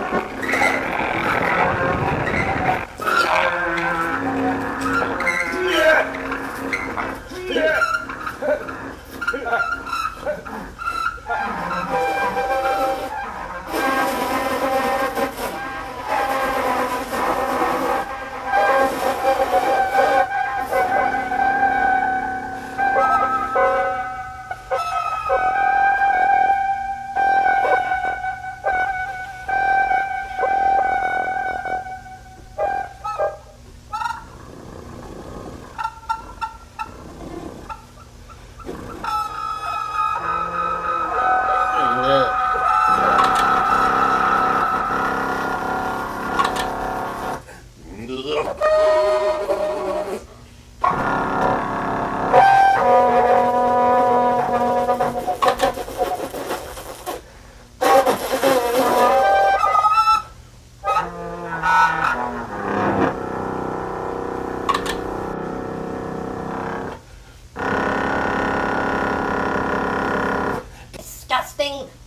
Yeah! saying